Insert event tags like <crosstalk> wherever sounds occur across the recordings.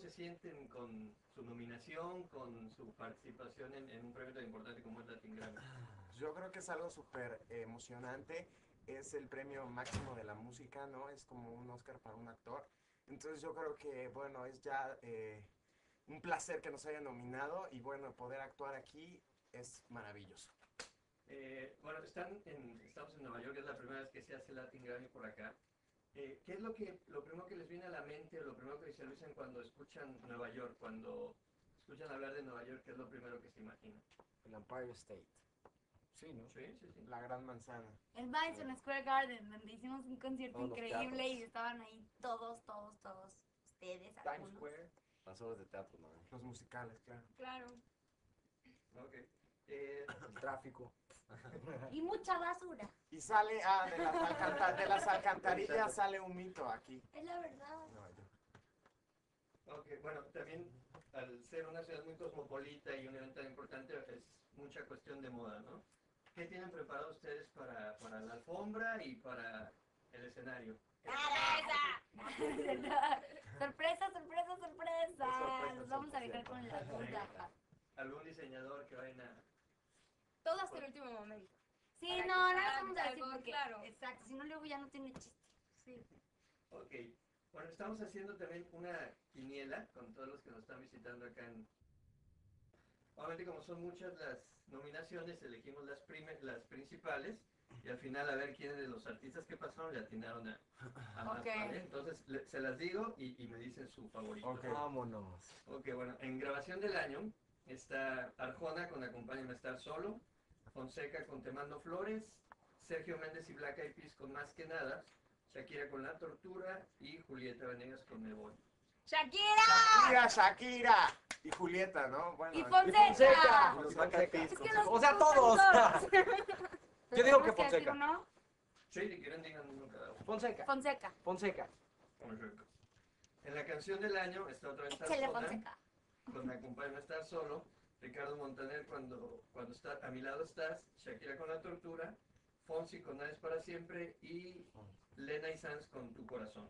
se sienten con su nominación, con su participación en, en un premio tan importante como es Latin Grammy? Yo creo que es algo súper emocionante. Es el premio máximo de la música, ¿no? Es como un Oscar para un actor. Entonces yo creo que, bueno, es ya eh, un placer que nos hayan nominado y, bueno, poder actuar aquí es maravilloso. Eh, bueno, están en, estamos en Nueva York, es la primera vez que se hace Latin Grammy por acá. Eh, ¿Qué es lo, que, lo primero que les viene a la mente o lo primero que visualizan cuando escuchan Nueva York, cuando escuchan hablar de Nueva York, qué es lo primero que se imaginan? El Empire State. Sí, ¿no? Sí, sí, sí. La gran manzana. El Madison Square Garden, donde hicimos un concierto Todos increíble y estaban ahí todos, todos, todos ustedes. Times algunos. Square. Las obras de teatro, ¿no? Los musicales, claro. Claro. Ok. Eh, El tráfico. Y mucha basura. Y sale, ah, de las, alcanta- de las alcantarillas <laughs> sale un mito aquí. Es la verdad. York. ok, bueno, también al ser una ciudad muy cosmopolita y un evento tan importante, es mucha cuestión de moda, ¿no? ¿Qué tienen preparado ustedes para, para la alfombra y para el escenario? sorpresa, <laughs> sorpresa, sorpresa. Sorpresa, Nos vamos a dejar con la duda. ¿Algún diseñador que vayan a...? Último momento. Sí, Para no, no sea nos vamos a decir algo porque. claro. Exacto, si no, luego ya no tiene chiste. Sí. Ok. Bueno, estamos haciendo también una quiniela con todos los que nos están visitando acá en... Obviamente como son muchas las nominaciones, elegimos las, prime- las principales y al final a ver quiénes de los artistas que pasaron le atinaron a, a más, Ok. ¿vale? Entonces le- se las digo y, y me dicen su favorito. Ok. Vámonos. Ok, bueno, en grabación del año está Arjona con Acompáñame a estar solo, Fonseca con Te mando flores, Sergio Méndez y Black Eyed Peas con Más que nada, Shakira con La tortura y Julieta Venegas con Me voy. ¡Shakira! Shakira, Shakira. Y Julieta, ¿no? Bueno, Y y- Fonseca. Los Black Eyed Peas. Es que los O sea, todos. <laughs> Yo digo ¿Tenemos que Fonseca. Sí, si quieren digan uno cada uno. Fonseca. Fonseca. Fonseca. Perfecto. En la canción del año está otra vez Fonseca. con Acompáñame a estar solo, Ricardo Montaner cuando, cuando está a mi lado estás, Shakira con La tortura, Fonsi con Nada es para siempre y Lena y Sanz con Tu corazón.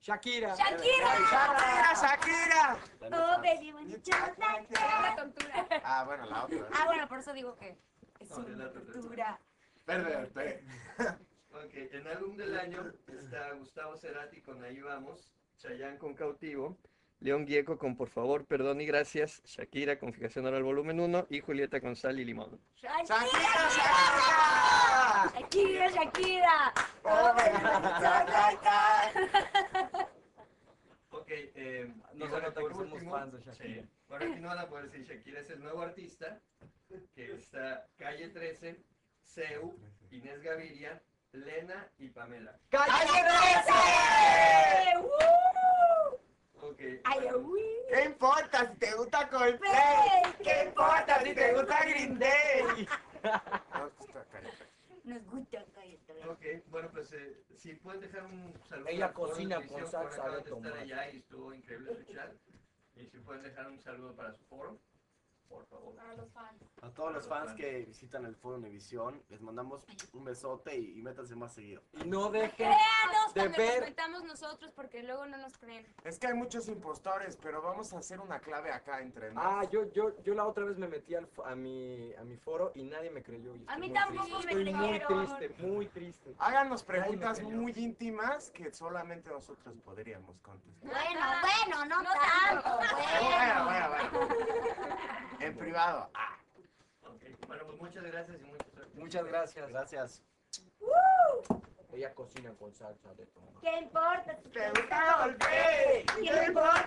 Shakira. ¡Shakira! Shakira, Shakira. Oh, baby, when you just like that. La tortura. Ah, bueno, la otra. Ah, bueno, por eso digo que es No, de una la tortura. tortura. Perderte. Ok, en álbum del año está Gustavo Cerati con Ahí Vamos, Chayanne con Cautivo, León Gieco con Por favor, perdón y gracias, Shakira con Fijación Oral Volumen 1 y Julieta con Sal y Limón. Shakira, Shakira. Shakira, Shakira. Oh. Ok, eh, No y se bueno, somos fans de Shakira. sí, bueno, aquí no van a poder decir Shakira es el nuevo artista, que está Calle 13, Seu, Inés Gaviria, Lena y Pamela. ¡Calle ¡Eh! ¡Woo! Ok, ¡Ay, bueno, uy! ¿Qué importa si te gusta Coldplay? ¿Qué importa si te gusta Green Day? <laughs> No, está carita. Nos gusta cállate. Ok, bueno, pues eh, si pueden dejar un saludo. Ella cocina con salsa de tomate. y estuvo increíble su chat. Y si pueden dejar un saludo para su foro, por favor. Para los fans. A todos los fans que visitan el foro Univisión, les mandamos un besote y, y métanse más seguido. Y no dejen Créanos de cuando ver. nos metamos nosotros porque luego no nos creen. Es que hay muchos impostores, pero vamos a hacer una clave acá entre nos. Ah, yo, yo, yo la otra vez me metí al, a, mi, a mi foro y nadie me creyó. y A estoy mí muy tampoco triste. me Estoy muy creyeron. triste, muy triste. Háganos preguntas muy íntimas que solamente nosotros podríamos contestar. Bueno, bueno, no, No tanto. tanto. Bueno, bueno, bueno. <laughs> En privado. Ah. Ok, bueno, pues muchas gracias y muchas suerte. Muchas gracias. Gracias. Ella cocina con salsa de tomate. ¿Qué importa si ¿Te gusta? ¿Qué importa